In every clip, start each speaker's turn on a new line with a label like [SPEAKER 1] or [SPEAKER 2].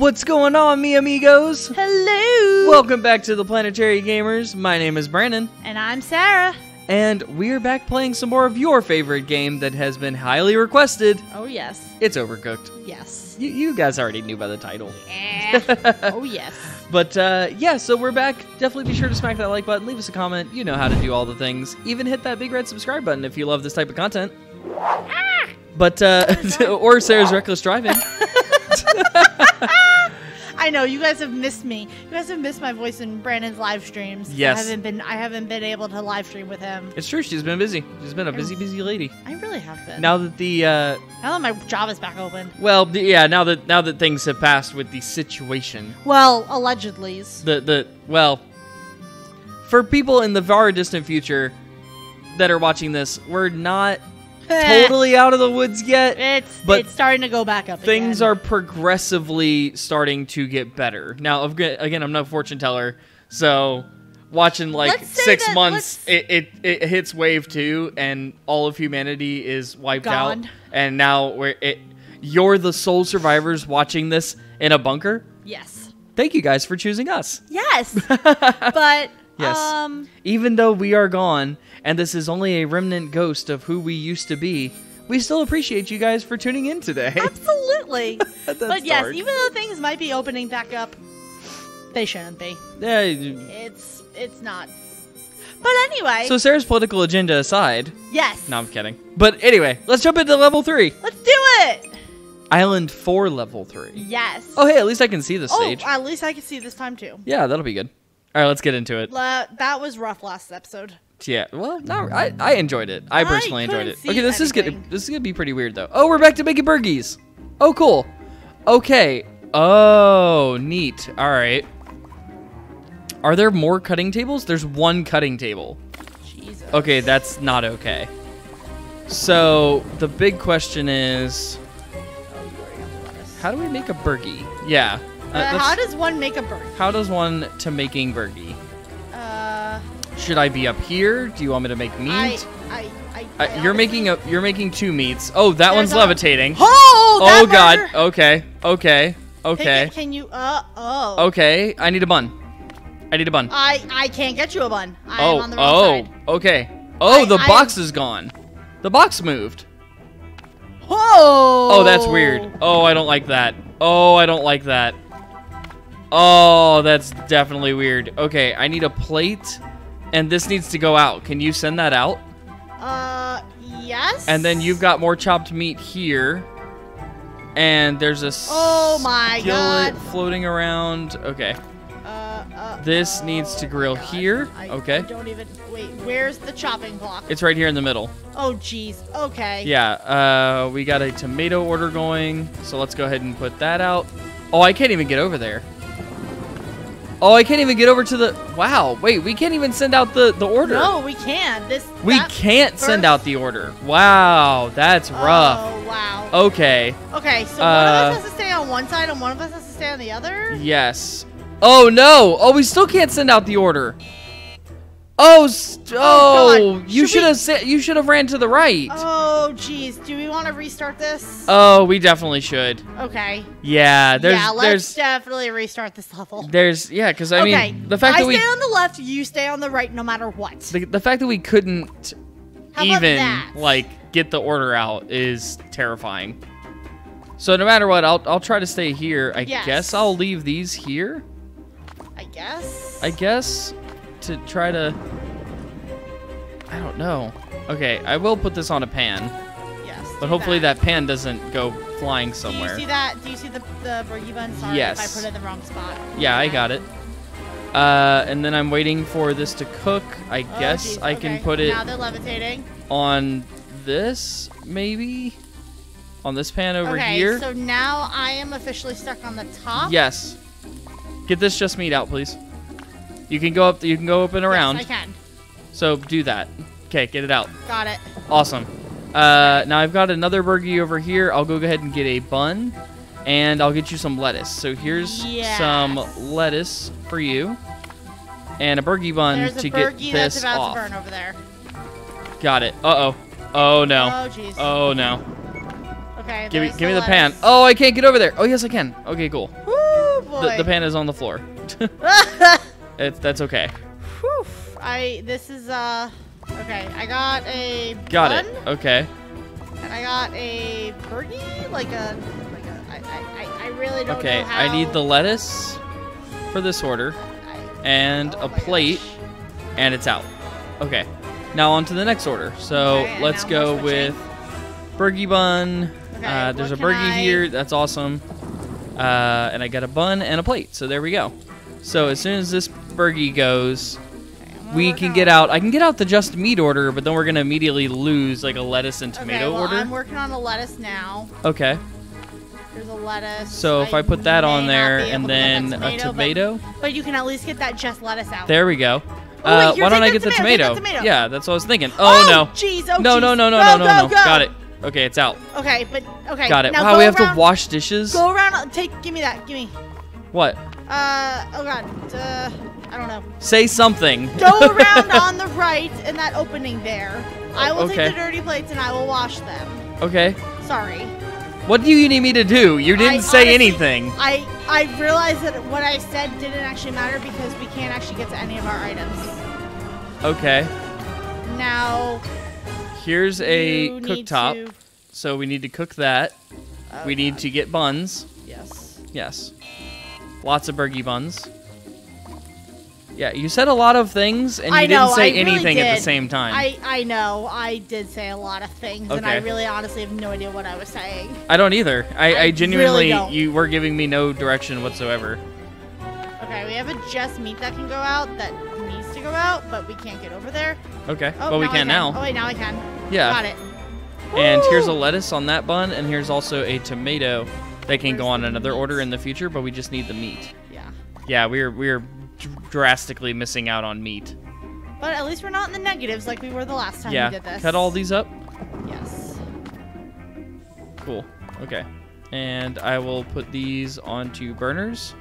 [SPEAKER 1] What's going on, mi amigos?
[SPEAKER 2] Hello.
[SPEAKER 1] Welcome back to the Planetary Gamers. My name is Brandon,
[SPEAKER 2] And I'm Sarah.
[SPEAKER 1] and we're back playing some more of your favorite game that has been highly requested.
[SPEAKER 2] Oh yes.
[SPEAKER 1] It's Overcooked.
[SPEAKER 2] Yes.
[SPEAKER 1] You, you guys already knew by the title.
[SPEAKER 2] Yeah. oh yes.
[SPEAKER 1] But uh, yeah, so we're back. Definitely be sure to smack that like button, leave us a comment. You know how to do all the things. Even hit that big red subscribe button if you love this type of content. But uh, or Sarah's reckless driving.
[SPEAKER 2] I know you guys have missed me. You guys have missed my voice in Brandon's live streams.
[SPEAKER 1] Yes.
[SPEAKER 2] I haven't been. I haven't been able to live stream with him.
[SPEAKER 1] It's true. She's been busy. She's been a busy, busy lady.
[SPEAKER 2] I really have been.
[SPEAKER 1] Now that the uh,
[SPEAKER 2] Now that my job is back open.
[SPEAKER 1] well, yeah, now that now that things have passed with the situation,
[SPEAKER 2] Well, allegedly.
[SPEAKER 1] the the well, for people in the far distant future that are watching this, we're not totally out of the woods yet.
[SPEAKER 2] It's
[SPEAKER 1] but
[SPEAKER 2] it's starting to go back up.
[SPEAKER 1] things
[SPEAKER 2] again.
[SPEAKER 1] are progressively starting to get better. Now, again, I'm no fortune teller, so watching like six
[SPEAKER 2] that-
[SPEAKER 1] months, it, it it hits wave two, and all of humanity is wiped
[SPEAKER 2] Gone.
[SPEAKER 1] out, and now we're it. You're the sole survivors watching this in a bunker.
[SPEAKER 2] Yes.
[SPEAKER 1] Thank you guys for choosing us.
[SPEAKER 2] Yes. but
[SPEAKER 1] Yes.
[SPEAKER 2] um.
[SPEAKER 1] Even though we are gone, and this is only a remnant ghost of who we used to be, we still appreciate you guys for tuning in today.
[SPEAKER 2] Absolutely. But yes,
[SPEAKER 1] dark.
[SPEAKER 2] even though things might be opening back up, they shouldn't be.
[SPEAKER 1] Yeah,
[SPEAKER 2] It's it's not. But anyway,
[SPEAKER 1] So Sarah's political agenda aside,
[SPEAKER 2] yes.
[SPEAKER 1] no, I'm kidding. But anyway, let's jump into level three.
[SPEAKER 2] Let's do it.
[SPEAKER 1] Island four, level three.
[SPEAKER 2] Yes.
[SPEAKER 1] Oh, hey, at least I can see the
[SPEAKER 2] Oh,
[SPEAKER 1] stage.
[SPEAKER 2] at least I can see this time too.
[SPEAKER 1] yeah, that'll be good. All right, let's get into it.
[SPEAKER 2] La- that was rough last episode.
[SPEAKER 1] Yeah, well, no, I, I enjoyed it. I
[SPEAKER 2] I
[SPEAKER 1] personally enjoyed it. Okay, this is gonna this is gonna be pretty weird though. Oh, we're back to making burgies. Oh, cool. Okay. Oh, neat. All right. Are there more cutting tables? There's one cutting table.
[SPEAKER 2] Jesus.
[SPEAKER 1] Okay, that's not okay. So the big question is,
[SPEAKER 2] you already got the lettuce.
[SPEAKER 1] how do we make a burgie? Yeah. Uh,
[SPEAKER 2] Uh, how does one make a bird?
[SPEAKER 1] how does one to making burgie?
[SPEAKER 2] Uh,
[SPEAKER 1] Should I be up here? Do you want me to make meat?
[SPEAKER 2] I, I, I,
[SPEAKER 1] Uh, you're making a you're making two meats. Oh, that one's levitating.
[SPEAKER 2] Oh,
[SPEAKER 1] Oh god.
[SPEAKER 2] burger!
[SPEAKER 1] Okay. Okay.
[SPEAKER 2] Can-
[SPEAKER 1] Okay.
[SPEAKER 2] Can, you? Uh oh.
[SPEAKER 1] Okay. I need a bun. I need a bun.
[SPEAKER 2] I I can't get you a bun. I'm
[SPEAKER 1] oh.
[SPEAKER 2] on the wrong
[SPEAKER 1] oh.
[SPEAKER 2] side.
[SPEAKER 1] Okay. Oh,
[SPEAKER 2] I-
[SPEAKER 1] the
[SPEAKER 2] I
[SPEAKER 1] box is gone. The box moved.
[SPEAKER 2] Oh.
[SPEAKER 1] Oh, that's weird. Oh, I don't like that. Oh, I don't like that. Oh, that's definitely weird. Okay, I need a plate, and this needs to go out. Can you send that out?
[SPEAKER 2] Uh, yes.
[SPEAKER 1] And then you've got more chopped meat here. And there's a
[SPEAKER 2] Oh my
[SPEAKER 1] skillet
[SPEAKER 2] God.
[SPEAKER 1] floating around. Okay.
[SPEAKER 2] Uh, uh,
[SPEAKER 1] This
[SPEAKER 2] oh
[SPEAKER 1] needs to grill
[SPEAKER 2] God.
[SPEAKER 1] here.
[SPEAKER 2] I,
[SPEAKER 1] Okay.
[SPEAKER 2] I don't even. Wait, where's the chopping block?
[SPEAKER 1] It's right here in the middle.
[SPEAKER 2] oh, jeez. Okay.
[SPEAKER 1] Yeah, uh, we got a tomato order going, so let's go ahead and put that out. Oh, I can't even get over there. Oh, I can't even get over to the. Wow, wait, we can't even send out the the order.
[SPEAKER 2] No, we can. This.
[SPEAKER 1] we can't send out the order. Wow, that's rough.
[SPEAKER 2] Oh wow.
[SPEAKER 1] Okay,
[SPEAKER 2] Okay, so one
[SPEAKER 1] Uh,
[SPEAKER 2] of us has to stay on one side and one of us has to stay on the other.
[SPEAKER 1] yes. Oh no! Oh, we still can't send out the order. Oh,
[SPEAKER 2] Oh,
[SPEAKER 1] oh, you
[SPEAKER 2] Should we-
[SPEAKER 1] have said you should have ran to the right.
[SPEAKER 2] Oh, jeez. Do we want to restart this?
[SPEAKER 1] Oh, we definitely should.
[SPEAKER 2] okay.
[SPEAKER 1] Yeah, there's
[SPEAKER 2] yeah, let's
[SPEAKER 1] there's
[SPEAKER 2] definitely restart this level.
[SPEAKER 1] There's yeah, because I
[SPEAKER 2] okay.
[SPEAKER 1] mean the fact
[SPEAKER 2] I
[SPEAKER 1] that we
[SPEAKER 2] stay on the left, you stay on the right, no matter what.
[SPEAKER 1] the, the fact that we couldn't
[SPEAKER 2] How
[SPEAKER 1] even like get the order out is terrifying. So no matter what, I'll I'll try to stay here. I
[SPEAKER 2] Yes.
[SPEAKER 1] guess I'll leave these here.
[SPEAKER 2] I guess.
[SPEAKER 1] I guess to try to. I don't know. Okay, I will put this on a pan,
[SPEAKER 2] yes.
[SPEAKER 1] but hopefully that pan doesn't go flying somewhere.
[SPEAKER 2] Do you see that? Do you see the the burger bun? Sorry
[SPEAKER 1] Yes.
[SPEAKER 2] if I put it in the wrong spot.
[SPEAKER 1] Yeah, I got it. Uh, and then I'm waiting for this to cook. I
[SPEAKER 2] Oh,
[SPEAKER 1] guess
[SPEAKER 2] jeez,
[SPEAKER 1] I can put it
[SPEAKER 2] Now they're levitating.
[SPEAKER 1] on this, maybe? On this pan over
[SPEAKER 2] okay,
[SPEAKER 1] here?
[SPEAKER 2] so now I am officially stuck on the top.
[SPEAKER 1] yes. Get this just meat out, please. You can go up. You can go up and around.
[SPEAKER 2] Yes, I can.
[SPEAKER 1] So do that. Okay, get it out.
[SPEAKER 2] Got it.
[SPEAKER 1] Awesome. Uh, now I've got another burgie over here. I'll go ahead and get a bun, and I'll get you some lettuce. So here's
[SPEAKER 2] Yes.
[SPEAKER 1] some lettuce for you, and a burgie bun
[SPEAKER 2] There's a
[SPEAKER 1] to get this
[SPEAKER 2] about
[SPEAKER 1] off.
[SPEAKER 2] to burn over there.
[SPEAKER 1] Got it. Uh oh. Oh no.
[SPEAKER 2] Oh jeez.
[SPEAKER 1] Oh no.
[SPEAKER 2] okay.
[SPEAKER 1] Give me, give me the pan. Oh, I can't get over there. Oh yes, I can. Okay, cool.
[SPEAKER 2] Woo! boy.
[SPEAKER 1] the panda's on the floor. It's that's okay.
[SPEAKER 2] Whew. I this is uh okay. I got a
[SPEAKER 1] Got
[SPEAKER 2] bun,
[SPEAKER 1] it. Okay.
[SPEAKER 2] and I got a burgie, like a like a. I I, I- really don't
[SPEAKER 1] Okay. I need the lettuce for this order
[SPEAKER 2] I-
[SPEAKER 1] and
[SPEAKER 2] oh
[SPEAKER 1] a plate,
[SPEAKER 2] gosh.
[SPEAKER 1] and it's out. Okay. Now on to the next order. So
[SPEAKER 2] Okay,
[SPEAKER 1] let's go with burgie bun.
[SPEAKER 2] Okay,
[SPEAKER 1] uh, there's a burgie
[SPEAKER 2] I-
[SPEAKER 1] here. That's awesome. Uh, and I got a bun and a plate. So there we go. So as soon as this burgie goes,
[SPEAKER 2] Okay,
[SPEAKER 1] we can get out. I can get out the just meat order, but then we're gonna immediately lose like a lettuce and
[SPEAKER 2] Okay,
[SPEAKER 1] tomato
[SPEAKER 2] well,
[SPEAKER 1] order.
[SPEAKER 2] I'm working on a lettuce now.
[SPEAKER 1] okay.
[SPEAKER 2] There's a lettuce.
[SPEAKER 1] So if I put that on there and then a tomato,
[SPEAKER 2] But, you can at least get that just lettuce out.
[SPEAKER 1] there we go.
[SPEAKER 2] Oh, wait,
[SPEAKER 1] uh,
[SPEAKER 2] here,
[SPEAKER 1] why don't I get the
[SPEAKER 2] tomato, take
[SPEAKER 1] tomato? Yeah, that's what I was thinking. Oh, no.
[SPEAKER 2] Jeez. Oh,
[SPEAKER 1] no, no, no, no,
[SPEAKER 2] Go,
[SPEAKER 1] no, no, no.
[SPEAKER 2] go.
[SPEAKER 1] Got it. Okay, it's out.
[SPEAKER 2] Okay, but okay.
[SPEAKER 1] Got it.
[SPEAKER 2] Now
[SPEAKER 1] wow, we have
[SPEAKER 2] around,
[SPEAKER 1] to wash dishes.
[SPEAKER 2] Go around. Take. Give me that. Give me.
[SPEAKER 1] What?
[SPEAKER 2] Uh. Oh God. Uh. I don't know.
[SPEAKER 1] Say something.
[SPEAKER 2] Go around on the right in that opening there. I will
[SPEAKER 1] Okay.
[SPEAKER 2] take the dirty plates and I will wash them.
[SPEAKER 1] okay.
[SPEAKER 2] Sorry.
[SPEAKER 1] What do you need me to do? You didn't
[SPEAKER 2] I
[SPEAKER 1] say
[SPEAKER 2] honestly-
[SPEAKER 1] anything.
[SPEAKER 2] I I realized that what I said didn't actually matter because we can't actually get to any of our items.
[SPEAKER 1] Okay.
[SPEAKER 2] Now.
[SPEAKER 1] Here's a cooktop.
[SPEAKER 2] to-
[SPEAKER 1] So we need to cook that.
[SPEAKER 2] oh,
[SPEAKER 1] we need to get buns.
[SPEAKER 2] Yes.
[SPEAKER 1] Yes. Lots of burgie buns. Yeah, you said a lot of things and you
[SPEAKER 2] know,
[SPEAKER 1] didn't say
[SPEAKER 2] really
[SPEAKER 1] anything at the same time.
[SPEAKER 2] I, I know, I did say a lot of things, and I really honestly have no idea what I was saying.
[SPEAKER 1] I don't either. I,
[SPEAKER 2] I
[SPEAKER 1] I,
[SPEAKER 2] really
[SPEAKER 1] genuinely,
[SPEAKER 2] don't.
[SPEAKER 1] you were giving me no direction whatsoever.
[SPEAKER 2] Okay, we have a just meat that can go out that needs to go out, but we can't get over there.
[SPEAKER 1] Okay.
[SPEAKER 2] Oh,
[SPEAKER 1] well, we
[SPEAKER 2] I
[SPEAKER 1] can now.
[SPEAKER 2] Oh wait, now I can.
[SPEAKER 1] yeah.
[SPEAKER 2] Got it.
[SPEAKER 1] And here's a lettuce on that bun, and here's also a tomato that can go on another
[SPEAKER 2] meat?
[SPEAKER 1] order in the future, but we just need the meat.
[SPEAKER 2] Yeah,
[SPEAKER 1] Yeah, we're we're drastically missing out on meat.
[SPEAKER 2] but at least we're not in the negatives like we were the last time
[SPEAKER 1] yeah.
[SPEAKER 2] we did this.
[SPEAKER 1] Cut all these up.
[SPEAKER 2] Yes.
[SPEAKER 1] Cool. Okay. And I will put these onto burners.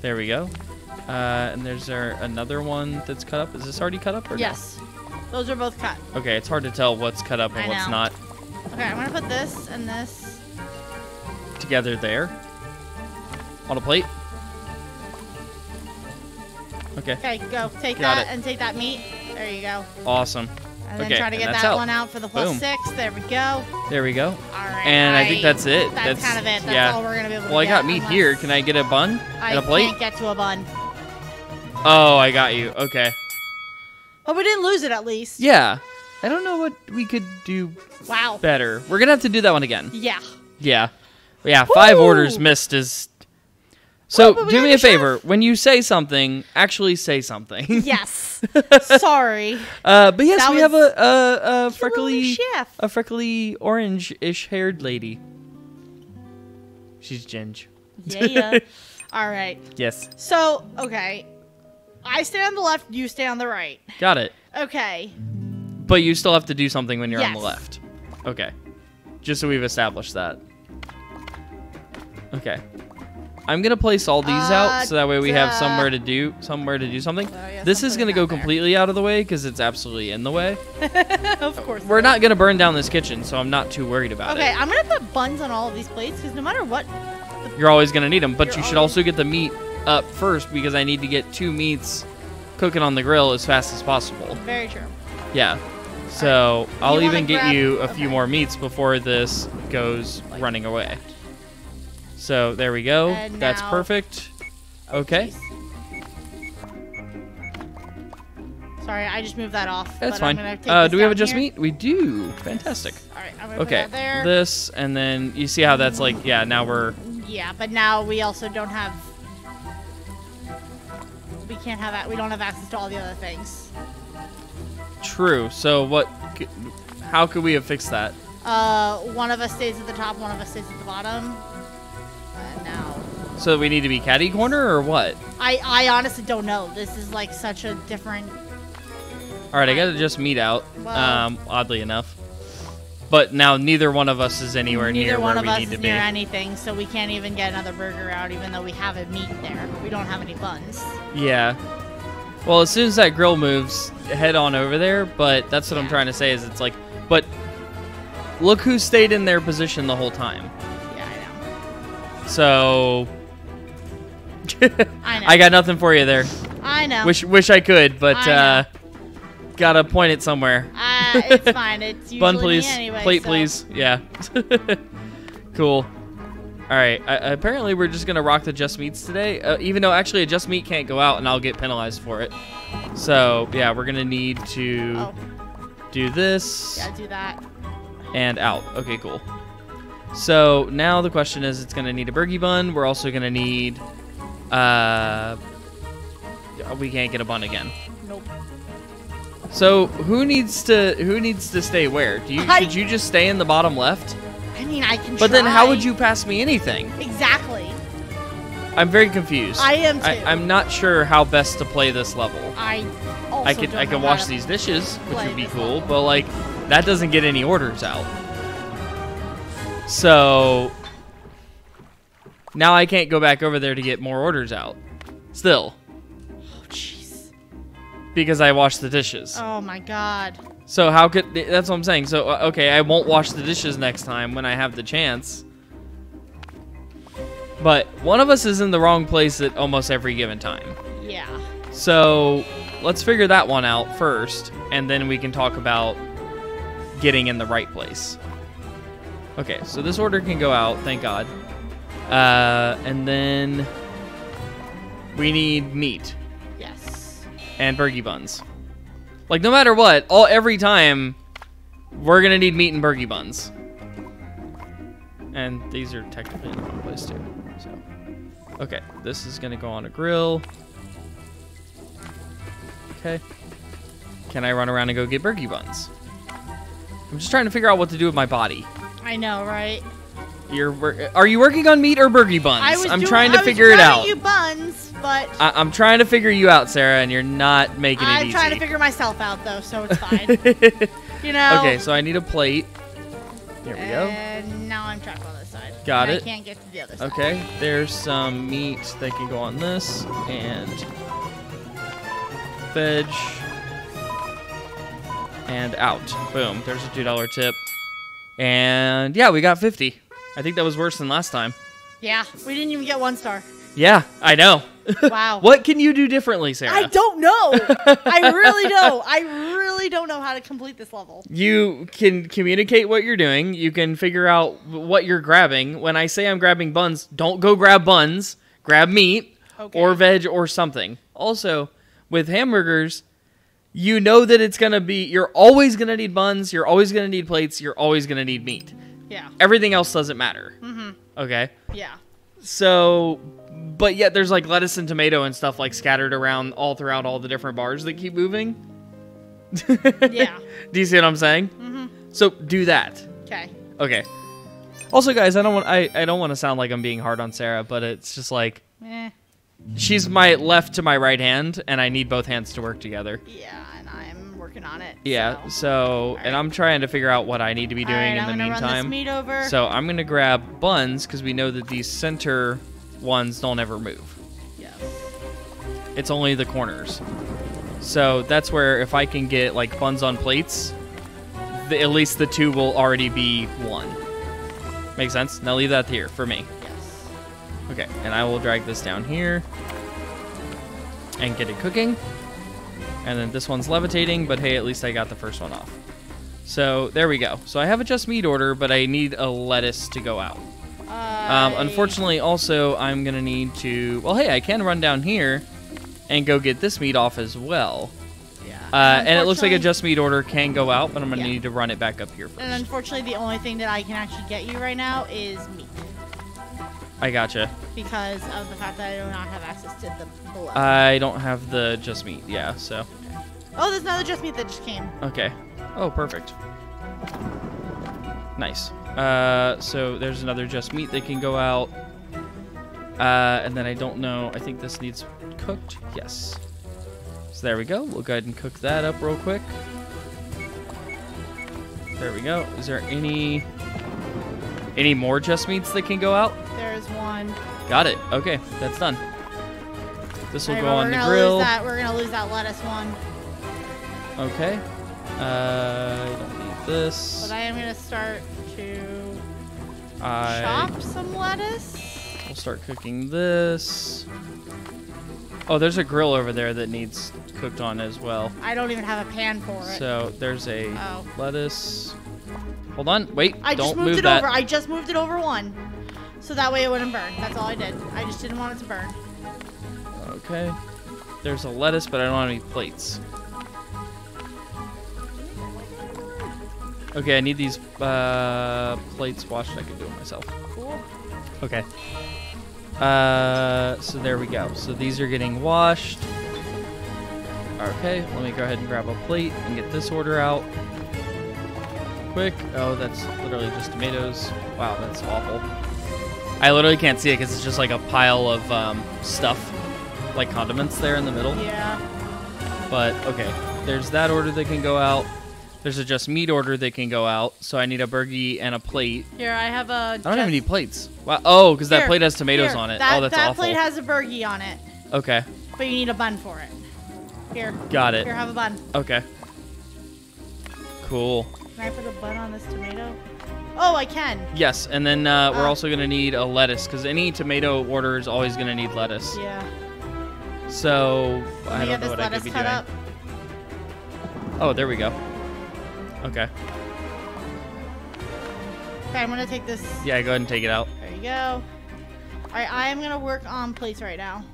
[SPEAKER 1] There we go. Uh, and there's our, another one that's cut up. Is this already cut up or no?
[SPEAKER 2] Yes. Those are both cut.
[SPEAKER 1] Okay, it's hard to tell what's cut up and
[SPEAKER 2] I
[SPEAKER 1] what's
[SPEAKER 2] know.
[SPEAKER 1] not
[SPEAKER 2] Okay, I'm gonna put this and this.
[SPEAKER 1] together there. On a plate. Okay,
[SPEAKER 2] Okay, go. Take
[SPEAKER 1] Got
[SPEAKER 2] that
[SPEAKER 1] it.
[SPEAKER 2] and take that meat. There you go.
[SPEAKER 1] awesome.
[SPEAKER 2] And then
[SPEAKER 1] Okay,
[SPEAKER 2] try to get that
[SPEAKER 1] out.
[SPEAKER 2] one out for the plus
[SPEAKER 1] Boom.
[SPEAKER 2] six. There we go.
[SPEAKER 1] There we go.
[SPEAKER 2] All right.
[SPEAKER 1] And I think that's it.
[SPEAKER 2] That's,
[SPEAKER 1] That's-
[SPEAKER 2] kind of it. That's
[SPEAKER 1] yeah.
[SPEAKER 2] all we're gonna be able to do.
[SPEAKER 1] Well, I got meat
[SPEAKER 2] unless
[SPEAKER 1] here. Can I get a bun
[SPEAKER 2] I
[SPEAKER 1] and a plate?
[SPEAKER 2] I can't get to a bun.
[SPEAKER 1] Oh, I got you. Okay.
[SPEAKER 2] But we didn't lose it at least.
[SPEAKER 1] Yeah. I don't know what we could do
[SPEAKER 2] Wow.
[SPEAKER 1] better. We're gonna have to do that one again.
[SPEAKER 2] Yeah.
[SPEAKER 1] Yeah. Yeah, five
[SPEAKER 2] Woo!
[SPEAKER 1] orders missed is. So,
[SPEAKER 2] Woo, but we
[SPEAKER 1] do me
[SPEAKER 2] a
[SPEAKER 1] a favor.
[SPEAKER 2] chef.
[SPEAKER 1] When you say something, actually say something.
[SPEAKER 2] Yes. Sorry.
[SPEAKER 1] uh, but yes,
[SPEAKER 2] That
[SPEAKER 1] we have a, a, a freckly,
[SPEAKER 2] chef.
[SPEAKER 1] a freckly orange-ish haired lady. She's Ginge.
[SPEAKER 2] Yeah. yeah. all right.
[SPEAKER 1] Yes,
[SPEAKER 2] So okay, I stay on the left. You stay on the right.
[SPEAKER 1] got it.
[SPEAKER 2] Okay.
[SPEAKER 1] But you still have to do something when you're on the
[SPEAKER 2] Yes.
[SPEAKER 1] left. Okay. Just so we've established that. Okay. I'm gonna place all these
[SPEAKER 2] Uh,
[SPEAKER 1] out so that way we have somewhere to do somewhere to do something.
[SPEAKER 2] So, yeah,
[SPEAKER 1] this is gonna go
[SPEAKER 2] there.
[SPEAKER 1] completely out of the way because it's absolutely in the way.
[SPEAKER 2] of course.
[SPEAKER 1] We're not gonna burn down this kitchen, so I'm not too worried about
[SPEAKER 2] Okay,
[SPEAKER 1] it.
[SPEAKER 2] Okay, I'm gonna put buns on all of these plates because no matter what,
[SPEAKER 1] You're always gonna need them, but
[SPEAKER 2] You're
[SPEAKER 1] should also get the meat up first because I need to get two meats cooking on the grill as fast as possible.
[SPEAKER 2] very true.
[SPEAKER 1] Yeah. So I'll even get you a few more meats before this goes
[SPEAKER 2] Like-
[SPEAKER 1] running away. So there we go.
[SPEAKER 2] And
[SPEAKER 1] That's
[SPEAKER 2] now-
[SPEAKER 1] perfect. Okay.
[SPEAKER 2] Sorry, I just moved that off.
[SPEAKER 1] That's
[SPEAKER 2] but
[SPEAKER 1] fine.
[SPEAKER 2] I'm gonna take
[SPEAKER 1] Uh, do we have a just
[SPEAKER 2] here.
[SPEAKER 1] meat? We do. Fantastic.
[SPEAKER 2] All right, I'm gonna
[SPEAKER 1] Okay.
[SPEAKER 2] put that there.
[SPEAKER 1] This and then you see how that's like yeah, now we're
[SPEAKER 2] Yeah, but now we also don't have. We can't have. that. We don't have access to all the other things.
[SPEAKER 1] true. So what how could we have fixed that?
[SPEAKER 2] Uh, one of us stays at the top, one of us stays at the bottom.
[SPEAKER 1] So we need to be caddy corner or what?
[SPEAKER 2] I I honestly don't know. This is like such a different.
[SPEAKER 1] All right, I got to just meat out.
[SPEAKER 2] Well-
[SPEAKER 1] um, oddly enough. But now neither one of us is anywhere near where we need to be.
[SPEAKER 2] near anything, so we can't even get another burger out, even though we have a meat there. We don't have any buns.
[SPEAKER 1] Yeah. Well, as soon as that grill moves, head on over there. But that's what I'm trying to say is it's like, but look who stayed in their position the whole time.
[SPEAKER 2] Yeah, I know.
[SPEAKER 1] So
[SPEAKER 2] I know.
[SPEAKER 1] I got nothing for you there.
[SPEAKER 2] I know.
[SPEAKER 1] Wish wish I could, but
[SPEAKER 2] I
[SPEAKER 1] uh, gotta point it somewhere.
[SPEAKER 2] Uh, it's fine. It's usually
[SPEAKER 1] Bun, please.
[SPEAKER 2] anyway.
[SPEAKER 1] Plate,
[SPEAKER 2] so-
[SPEAKER 1] please. Yeah. cool. All right. I, apparently, we're just gonna rock the just meats today. Uh, even though actually a just meat can't go out, and I'll get penalized for it. So yeah, we're gonna need to
[SPEAKER 2] Oh,
[SPEAKER 1] do this
[SPEAKER 2] yeah, do that.
[SPEAKER 1] and out. Okay, cool. So now the question is, it's gonna need a burgie bun. We're also gonna need. Uh, we can't get a bun again.
[SPEAKER 2] Nope.
[SPEAKER 1] So who needs to who needs to stay where? Do you
[SPEAKER 2] I-
[SPEAKER 1] should you just stay in the bottom left?
[SPEAKER 2] I mean, I can
[SPEAKER 1] But then how would you pass me anything?
[SPEAKER 2] Exactly.
[SPEAKER 1] I'm very confused.
[SPEAKER 2] I am too.
[SPEAKER 1] I, am not sure how best to play this level.
[SPEAKER 2] I also
[SPEAKER 1] I could
[SPEAKER 2] don't
[SPEAKER 1] I can wash these dishes, which would be cool,
[SPEAKER 2] level.
[SPEAKER 1] but like that doesn't get any orders out. So now I can't go back over there to get more orders out. Still,
[SPEAKER 2] Oh, jeez.
[SPEAKER 1] because I washed the dishes.
[SPEAKER 2] Oh my god.
[SPEAKER 1] So how could that's what I'm saying. So uh, okay, I won't wash the dishes next time when I have the chance. But one of us is in the wrong place at almost every given time.
[SPEAKER 2] Yeah.
[SPEAKER 1] So let's figure that one out first, and then we can talk about getting in the right place. Okay, so this order can go out, thank God. Uh, and then we need meat
[SPEAKER 2] Yes.
[SPEAKER 1] and burgie buns. Like no matter what, all every time we're gonna need meat and burgie buns. And these are technically in the wrong place too. So okay, this is gonna go on a grill. Okay. Can I run around and go get burgie buns? I'm just trying to figure out what to do with my body.
[SPEAKER 2] I know, right?
[SPEAKER 1] You're are you working on meat or burgie buns?
[SPEAKER 2] I was
[SPEAKER 1] I'm
[SPEAKER 2] doing,
[SPEAKER 1] trying to
[SPEAKER 2] I was
[SPEAKER 1] figure it out.
[SPEAKER 2] you buns, but
[SPEAKER 1] I- I'm trying to figure you out, Sarah, and you're not making it
[SPEAKER 2] I'm
[SPEAKER 1] easy.
[SPEAKER 2] trying to figure myself out though, so it's fine. you know.
[SPEAKER 1] Okay, so I need a plate. There we go.
[SPEAKER 2] And now I'm trapped on this side.
[SPEAKER 1] Got it.
[SPEAKER 2] I can't get to the other side.
[SPEAKER 1] Okay, there's some meat that can go on this, and veg, and out. Boom, there's a $2 tip. And yeah, we got 50. I think that was worse than last time.
[SPEAKER 2] Yeah, we didn't even get one star.
[SPEAKER 1] Yeah, I know.
[SPEAKER 2] Wow.
[SPEAKER 1] what can you do differently, Sarah?
[SPEAKER 2] I don't know. I really don't. I really don't know how to complete this level.
[SPEAKER 1] You can communicate what you're doing. You can figure out what you're grabbing. When I say I'm grabbing buns, don't go grab buns. Grab meat
[SPEAKER 2] Okay.
[SPEAKER 1] or veg or something. Also, with hamburgers, you know that it's going to be you're always going to need buns, you're always going to need plates, you're always going to need meat.
[SPEAKER 2] Yeah.
[SPEAKER 1] Everything else doesn't matter.
[SPEAKER 2] Mhm.
[SPEAKER 1] Okay?
[SPEAKER 2] Yeah.
[SPEAKER 1] So, but yet there's like lettuce and tomato and stuff like scattered around all throughout all the different bars that keep moving.
[SPEAKER 2] Yeah.
[SPEAKER 1] Do you see what I'm saying?
[SPEAKER 2] Mm-hmm.
[SPEAKER 1] So, do that.
[SPEAKER 2] Okay.
[SPEAKER 1] Okay. Also, guys, I don't want I, I don't want to sound like I'm being hard on Sarah, but it's just like
[SPEAKER 2] Eh.
[SPEAKER 1] she's my left to my right hand, and I need both hands to work together.
[SPEAKER 2] Yeah, working on it.
[SPEAKER 1] Yeah.
[SPEAKER 2] So.
[SPEAKER 1] So, and I'm trying to figure out what I need to be doing
[SPEAKER 2] Alright,
[SPEAKER 1] in
[SPEAKER 2] I'm
[SPEAKER 1] the
[SPEAKER 2] gonna run this
[SPEAKER 1] meantime. So I'm gonna grab buns because we know that these center ones don't ever move.
[SPEAKER 2] Yes.
[SPEAKER 1] It's only the corners. So that's where if I can get like buns on plates, the, at least the two will already be one. Make sense? Now leave that here for me.
[SPEAKER 2] Yes.
[SPEAKER 1] Okay, and I will drag this down here and get it cooking. And then this one's levitating, but hey, at least I got the first one off. So there we go. So I have a just meat order, but I need a lettuce to go out. Um, unfortunately, also, I'm going to need to. Well, hey, I can run down here and go get this meat off as well.
[SPEAKER 2] Yeah.
[SPEAKER 1] Uh, and it looks like a just meat order can go out, but I'm going to
[SPEAKER 2] Yeah.
[SPEAKER 1] need to run it back up here first.
[SPEAKER 2] And unfortunately, the only thing that I can actually get you right now is meat
[SPEAKER 1] I gotcha.
[SPEAKER 2] because of the fact that I do not have access to the blood.
[SPEAKER 1] I don't have the just meat, yeah, so.
[SPEAKER 2] oh, there's another just meat that just came.
[SPEAKER 1] Okay. Oh, perfect. Nice. Uh, so there's another just meat that can go out. Uh, and then I don't know. I think this needs cooked. Yes. So there we go. We'll go ahead and cook that up real quick. There we go. Is there any any more just meats that can go out?
[SPEAKER 2] One.
[SPEAKER 1] Got it. Okay, that's done. This will
[SPEAKER 2] Alright,
[SPEAKER 1] go on
[SPEAKER 2] we're
[SPEAKER 1] the grill.
[SPEAKER 2] Lose that. We're gonna lose that lettuce one,
[SPEAKER 1] Okay. Uh, I don't need this.
[SPEAKER 2] but I am gonna start to
[SPEAKER 1] I
[SPEAKER 2] chop some lettuce.
[SPEAKER 1] We'll start cooking this. Oh, there's a grill over there that needs cooked on as well.
[SPEAKER 2] I don't even have a pan for it.
[SPEAKER 1] So there's a
[SPEAKER 2] Oh.
[SPEAKER 1] lettuce. Hold on, wait,
[SPEAKER 2] I
[SPEAKER 1] don't
[SPEAKER 2] just moved
[SPEAKER 1] move
[SPEAKER 2] it
[SPEAKER 1] that.
[SPEAKER 2] over. I just moved it over one. So that way it wouldn't burn. That's all I did. I just didn't want it to burn.
[SPEAKER 1] Okay. There's a lettuce, but I don't have any plates. Okay, I need these uh, plates washed. I can do it myself.
[SPEAKER 2] Cool.
[SPEAKER 1] Okay. Uh, so there we go. So these are getting washed. Okay, let me go ahead and grab a plate and get this order out. Quick. Oh, that's literally just tomatoes. Wow, that's awful. I literally can't see it because it's just like a pile of um, stuff, like condiments there in the middle.
[SPEAKER 2] Yeah.
[SPEAKER 1] But okay, there's that order that can go out. There's a just meat order that can go out. So I need a burgie and a plate.
[SPEAKER 2] Here, I have a.
[SPEAKER 1] I don't have any plates. Wow. Oh, because that plate has tomatoes
[SPEAKER 2] here,
[SPEAKER 1] on it.
[SPEAKER 2] That,
[SPEAKER 1] oh, that's
[SPEAKER 2] that
[SPEAKER 1] awful.
[SPEAKER 2] plate has a burgie on it,
[SPEAKER 1] okay,
[SPEAKER 2] but you need a bun for it. Here.
[SPEAKER 1] got it.
[SPEAKER 2] Here, have a bun.
[SPEAKER 1] Okay. Cool.
[SPEAKER 2] Can I put a bun on this tomato? Oh, I can.
[SPEAKER 1] Yes, and then uh, we're
[SPEAKER 2] Uh.
[SPEAKER 1] also gonna need a lettuce because any tomato order is always gonna need lettuce.
[SPEAKER 2] Yeah.
[SPEAKER 1] So
[SPEAKER 2] Let
[SPEAKER 1] I
[SPEAKER 2] me
[SPEAKER 1] don't
[SPEAKER 2] get
[SPEAKER 1] know
[SPEAKER 2] this
[SPEAKER 1] what I could
[SPEAKER 2] lettuce
[SPEAKER 1] be
[SPEAKER 2] cut
[SPEAKER 1] doing.
[SPEAKER 2] up.
[SPEAKER 1] Oh, there we go. Okay.
[SPEAKER 2] Okay, I'm gonna take this.
[SPEAKER 1] Yeah, go ahead and take it out.
[SPEAKER 2] There you go. Alright, I am gonna work on plates right now.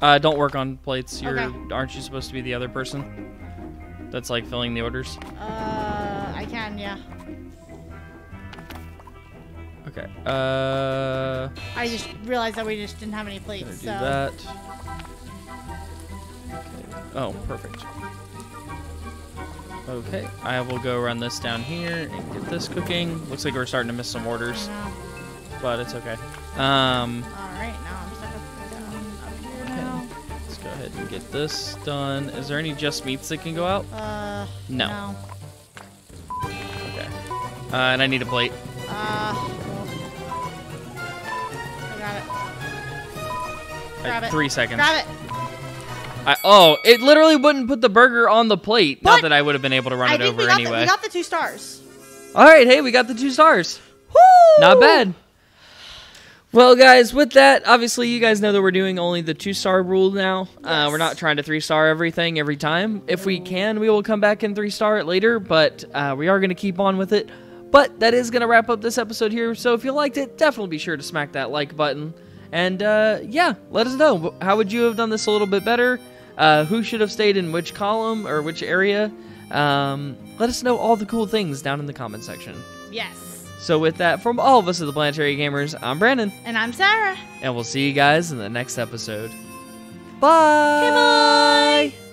[SPEAKER 1] Uh, don't work on plates. You're
[SPEAKER 2] Okay.
[SPEAKER 1] aren't you supposed to be the other person? That's like filling the orders.
[SPEAKER 2] Uh, I can, yeah.
[SPEAKER 1] Okay. Uh,
[SPEAKER 2] I just realized that we just didn't have any plates,
[SPEAKER 1] do
[SPEAKER 2] so.
[SPEAKER 1] that. Okay. Oh, perfect. Okay, I will go run this down here and get this cooking. Looks like we're starting to miss some orders, but it's okay. Um,
[SPEAKER 2] Alright, now I'm stuck up, down up here now.
[SPEAKER 1] let's go ahead and get this done. Is there any just meats that can go out?
[SPEAKER 2] Uh,
[SPEAKER 1] No.
[SPEAKER 2] no.
[SPEAKER 1] Okay. Uh, and I need a plate.
[SPEAKER 2] Uh, Grab it.
[SPEAKER 1] Three seconds.
[SPEAKER 2] Grab it.
[SPEAKER 1] I, oh, it literally wouldn't put the burger on the plate. Not that I would have been able to run
[SPEAKER 2] I
[SPEAKER 1] it
[SPEAKER 2] think
[SPEAKER 1] over
[SPEAKER 2] we got,
[SPEAKER 1] anyway.
[SPEAKER 2] the, we got the two stars.
[SPEAKER 1] All right, hey, we got the two stars.
[SPEAKER 2] Woo!
[SPEAKER 1] Not bad. Well, guys, with that, obviously, you guys know that we're doing only the two star rule now. Uh, we're not trying to three star everything every time. If we can, we will come back and three star it later, but uh, we are going to keep on with it. But that is going to wrap up this episode here. So if you liked it, definitely be sure to smack that like button. And uh, yeah, let us know. How would you have done this a little bit better? Uh, who should have stayed in which column or which area? Um, let us know all the cool things down in the comment section.
[SPEAKER 2] Yes.
[SPEAKER 1] So with that, from all of us at the Planetary Gamers, I'm Brandon,
[SPEAKER 2] And I'm Sarah.
[SPEAKER 1] and we'll see you guys in the next episode. Bye.
[SPEAKER 2] Bye.